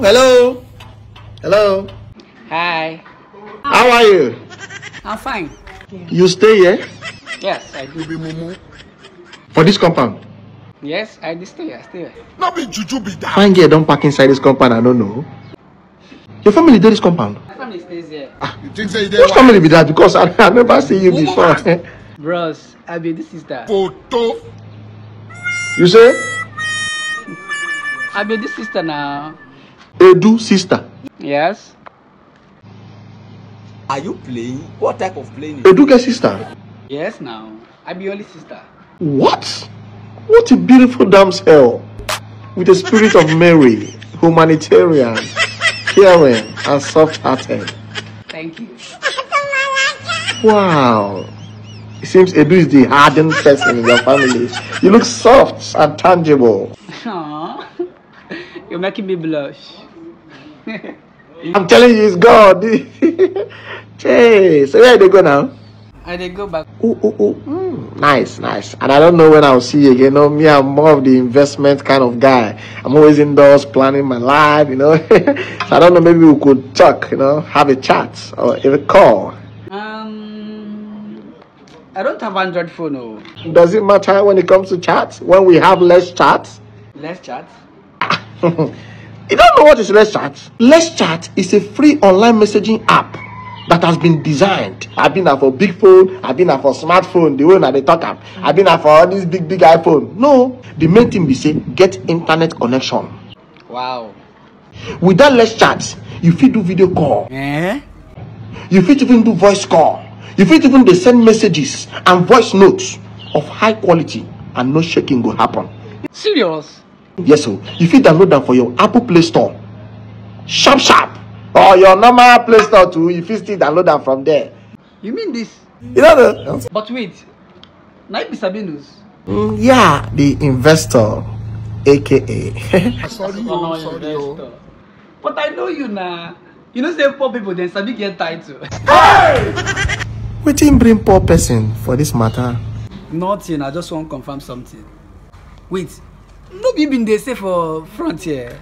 hello. Hello. Hi. How are you? I'm fine. You stay here Yes, I do. for this compound? Yes, I do stay. I stay. No be juju be that. Fine girl don't park inside this compound, I don't know. Your family did this compound? My family stays here. Ah, You think say you Which wa- family be that? Because I, I never see you before. Bros, I be this sister. photo? you say? I be this sister now. Edu sister. Yes. Are you playing? What type of playing? Edu get sister. Yes now. I be only sister. What? What a beautiful damsel with the spirit of Mary, humanitarian, caring, and soft-hearted. Thank you. Wow. It seems Edu is the hardened person in your family. You look soft and tangible. Aww. You're making me blush. I'm telling you, it's God. Hey, so where they go now? I dey go back. Ooh, ooh, ooh. Mm, nice, nice. And I don't know when I'll see you again. You know, me, I'm more of the investment kind of guy. I'm always indoors planning my life, you know. so I don't know, maybe we could talk, you know, have a chat or even call. Um, I don't have Android phone. Oh, Does it matter when it comes to chat? When we have less chat? let's chat. You don't know what is Let's Chat? Let's Chat is a free online messaging app that has been designed. I've been there for big phone, I've been there for smartphone, the way that they talk am. I've been there for all these big, big iPhone. No, the main thing be say get internet connection. Wow. With that Let's Chat, you fit do video call, Eh? you fit even do voice call, you fit even dey send messages and voice notes of high quality and no shaking will happen. Serious? Yes, so you fit download them for your Apple Play Store. Sharp, sharp. Or your normal Play Store too. You fit still download them from there. You mean this? You know the. But wait. Now it be Sabinus. Mm, yeah, the investor, aka. Sorry, Oh, oh, sorry, oh. investor. But I know you now. You know say poor people then Sabi get title. Wetin bring poor person for this matter? Nothing. I just want to confirm something. Wait. No be been dey say for front here.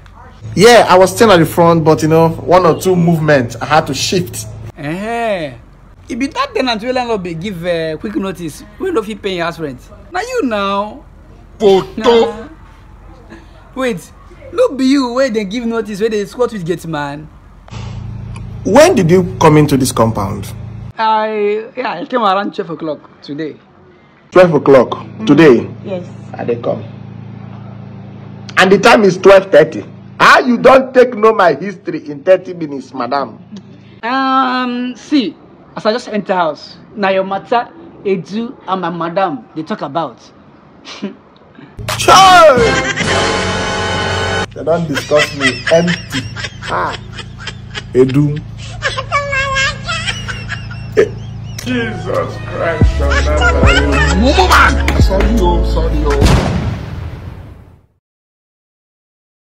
Yeah, I was still at the front, but you know, one or two movements I had to shift. Eh. E be that tenant wey landlord be give uh, quick notice wey no fit pay im house rent. Na you now. Photo? Nah. Wait. No be you wey dey give notice wey dey squat with gate man. When did you come into this compound? I yeah I came around twelve o'clock today. 12 o'clock today. Yes. I dey come. And the time is 12:30. How you don't take know my history in 30 minutes, madam? Um, see, as I just enter house, na your matter, Edu and my madam dey talk about. Chai! They don't discuss me empty. Ah. Edu. Jesus Christ. Nazareth. Mumu man. Sorry, oh, sorry, oh.